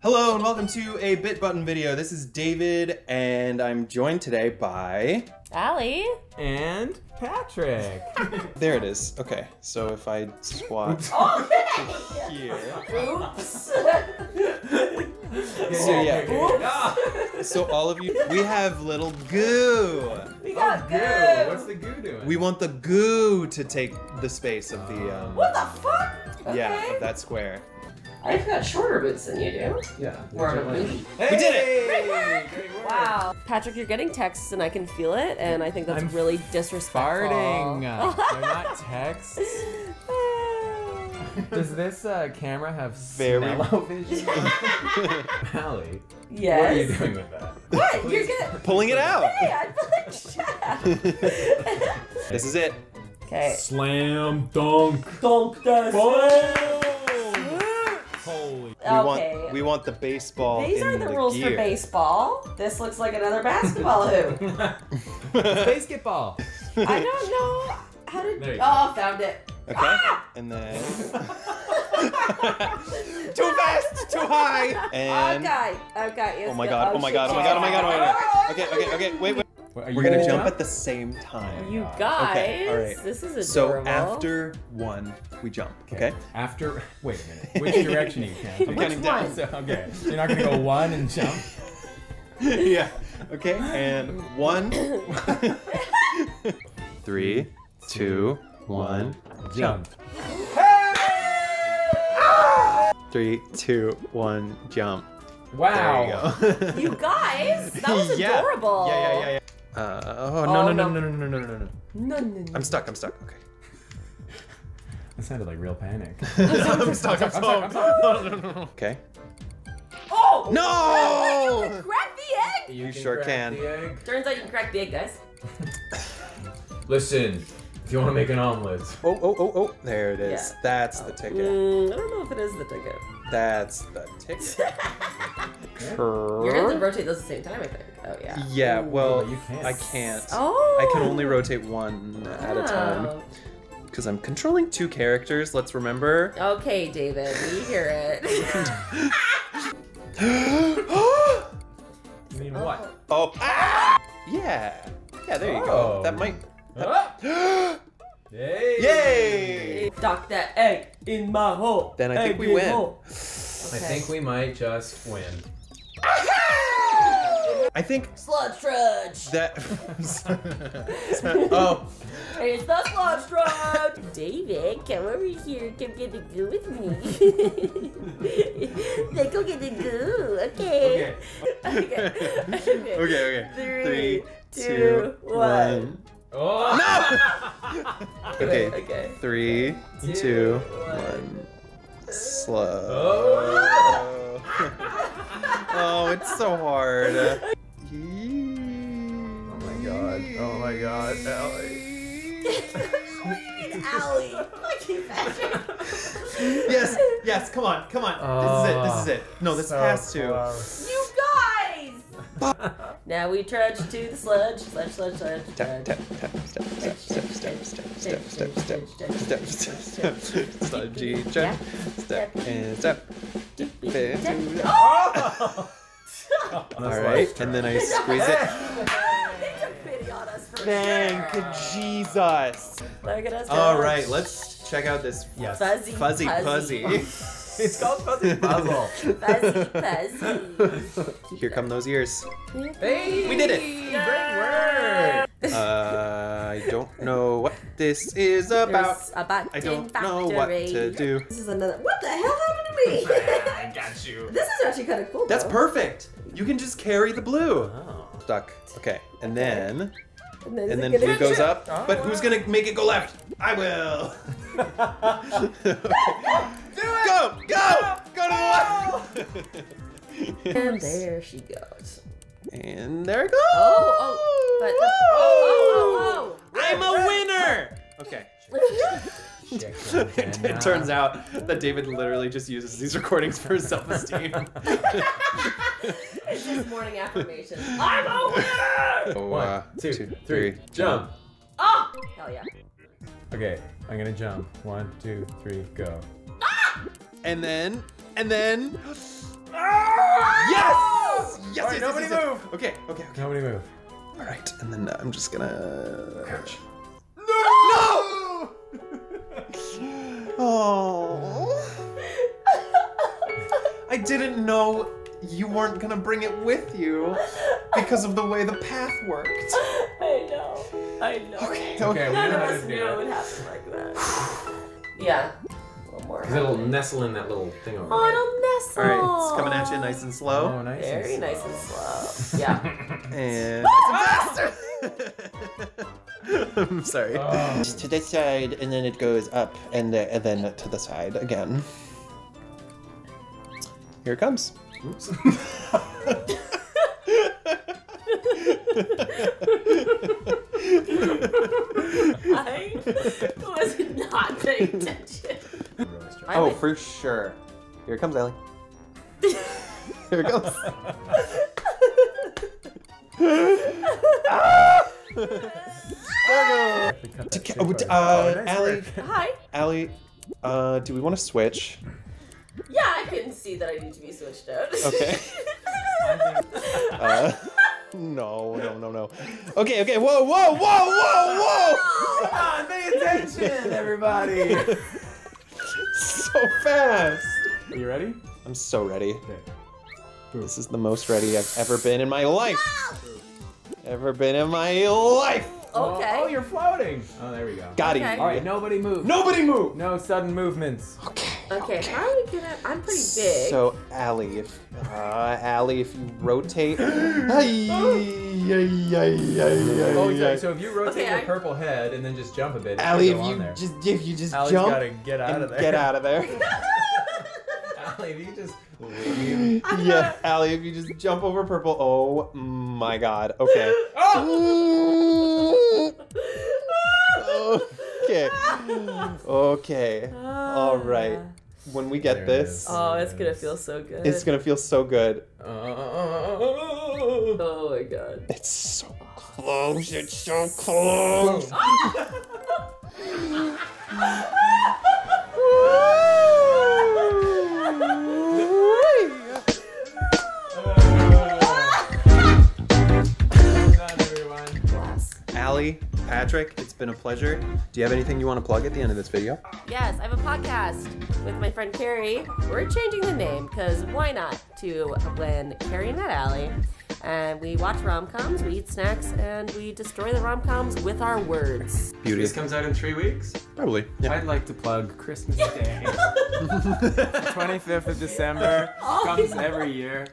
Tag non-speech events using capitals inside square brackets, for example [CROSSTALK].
Hello and welcome to a Bit Button video. This is David and I'm joined today by... Allie. And Patrick. [LAUGHS] There it is. Okay, so if I swap [LAUGHS] here... Oops. [LAUGHS] So yeah, Oops. so all of you, we have little goo. we got Oh, goo. goo. What's the goo doing? We want the goo to take the space of the, um, What the fuck? yeah, Okay. of that square. I've got shorter boots than you do. yeah. We're on a boot. Hey, We did it! Great work! Wow. Patrick, you're getting texts and I can feel it, and I think that's I'm really disrespectful. Farting. [LAUGHS] They're not texts. [LAUGHS] Does this uh, camera have Very- smell-o-vision? [LAUGHS] Allie, yes. what are you doing with that? What? You're gonna. Pulling it out. Hey, I feel like Shaq. This is it. okay. Slam dunk. Donk this. Holy. We Okay. want we want the baseball These in are the, rules for baseball. This looks like another basketball hoop. [LAUGHS] Basketball. I don't know how to. There you oh, found it. Okay, ah! and then [LAUGHS] too fast, too high, and okay, okay. oh my oh oh, oh god, oh my god, oh my god, oh my god, oh my god. Okay, okay, okay. Wait, wait. What, are We're gonna gonna jump at the same time. You guys, Okay, all right. this is adorable. So after one, we jump. Okay. After. Wait a minute. Which [LAUGHS] direction are you counting? I'm counting down. one? So, okay. So you're not gonna go one and jump. [LAUGHS] yeah. Okay. And one. [COUGHS] [LAUGHS] Three, two, one. Jump. Three, two, one. Jump. Wow. There you go. you guys, that was Yeah. adorable. Yeah, yeah, yeah, yeah. Uh, oh no, Oh, no, no, no. no, no, no, no, no, no. No, no, no. I'm stuck. I'm stuck. Okay. That sounded like real panic. [LAUGHS] I'm stuck. I'm [LAUGHS] stuck. No, no, no, no. Okay. Oh No! You can crack the egg. You sure can. the egg. Turns out you can crack the egg, guys. [LAUGHS] Listen, if you want to make an omelet, Oh, oh, oh, oh. There it is. Yeah. That's the ticket. Mm, I don't know if it is the ticket. That's the ticket. You're gonna have to rotate those at the same time, I think. Oh yeah. Yeah, well, you can't. I can't. Oh. I can only rotate one at a time because I'm controlling two characters. Let's remember. Okay, David, we hear it. oh, [GASPS] you mean what? ah! yeah, yeah. There you go. Oh. That might. Ah! [GASPS] Yay! Yay! Dock that egg in my hole. Then I think we win. hole. I think we might just win. [LAUGHS] I think Sludge trudge. that. [LAUGHS] [LAUGHS] oh, It's the sludge trudge. David, come over here. Come get the goo with me. [LAUGHS] Let's go get the goo. Okay. Okay. okay, okay. Three, two, one. Oh! Okay. Okay. Three, Two, two, one. one. Slow. Oh! oh, it's so hard. Oh my god. Oh my god. Ellie. Allie. [LAUGHS] Fucking Patrick. [LAUGHS] Yes, yes, come on, come on. this is it, this is it. No, this So has to. close. You guys! [LAUGHS] now we trudge to the sludge. Sludge, sludge, sludge. Tap, tap, tap, step, step, step, step, step, step, step, step, step, step, step, sludgy jump, step and step. into- Oh! All right, and then I squeeze it. [LAUGHS] They took pity on us for Thank sure. Jesus. Look at us. All go. right, let's check out this Yes. Fuzzy, fuzzy puzzy. puzzy. [LAUGHS] It's called Fuzzy Puzzle. Fuzzy, fuzzy. Here come those ears. Hey! We did it. Great work! Uh, I don't know what this is about. There's a I don't know what to do. This is another. What the hell happened to me? I got you. [LAUGHS] this is actually kind of cool. That's though. perfect. You can just carry the blue. Oh. Stuck. Okay, and then And then, and then blue gonna- goes up. Oh, But who's gonna make it go left? I will. [LAUGHS] [LAUGHS] Go, go, go to the left. And there she goes. And there it goes. Oh, oh, but the, oh, oh, oh, oh. I'm a winner. Okay. Oh. [LAUGHS] it, it turns out that David literally just uses these recordings for his self-esteem. [LAUGHS] it's his morning affirmation. I'm a winner! Oh, One, uh, two, two, three, three, jump. Oh! Hell yeah. Okay, I'm gonna jump. One, two, three, go. And then, and then. [GASPS] [GASPS] Ah! yes, nobody yes, yes. move. Okay, okay, okay. Nobody move. All right, and then uh, I'm just gonna. Crouch. Oh. I didn't know you weren't gonna bring it with you because of the way the path worked. I know. I know. Okay, Okay, we None know of us knew it it. would happen like that. Yeah. A little more. Because it'll nestle in that little thing over Oh, there. it'll nestle. All right, it's coming at you nice and slow. Oh, nice. and Very slow. nice and slow. Yeah. [LAUGHS] And nice and faster. [LAUGHS] I'm sorry. Oh. To this side, and then it goes up, and, the, and then to the side again. Here it comes. Oops. [LAUGHS] I was not paying attention. Oh, would- for sure. Here it comes, Ellie. Here it goes. there [LAUGHS] we go. To ca- oh, d- uh, Allie, Hi. Allie, uh, do we want to switch? Yeah, I can see that I need to be switched out. Okay. [LAUGHS] Uh, no, no, no, no. Okay, okay. Whoa, whoa, whoa, whoa, whoa! Come on, pay attention, everybody. so fast. Are you ready? I'm so ready. Okay. This is the most ready I've ever been in my life. Ever been in my life. Okay. Oh, you're floating. Oh, there we go. Got Okay. it. All right, nobody move. Nobody move. No sudden movements. Okay. Okay, how are we gonna? I'm pretty big. So, Allie, if uh, Allie, if you rotate, [GASPS] Oh, ay. exactly. So if you rotate Okay, the I- purple head and then just jump a bit, it Allie, should if go on you there. just if you just Allie's jump gotta get out and of there. get out of there. [LAUGHS] Allie, if you just leave. yeah, Allie, if you just jump over purple. Oh my God. Okay. [LAUGHS] Oh! Okay. Okay. All right. When we get There this, is. Oh, it's gonna feel so good. it's gonna feel so good. Oh. Oh my god. It's so close. It's so [LAUGHS] close. [LAUGHS] Glass. Patrick, it's been a pleasure. Do you have anything you want to plug at the end of this video? Yes, I have a podcast with my friend Carrie. We're changing the name because why not? To when Carrie and Nat Alley, and we watch rom coms, we eat snacks, and we destroy the rom coms with our words. Beauty. This comes out in three weeks. Probably. Yeah. I'd like to plug Christmas Day. [LAUGHS] 25th of December comes every year.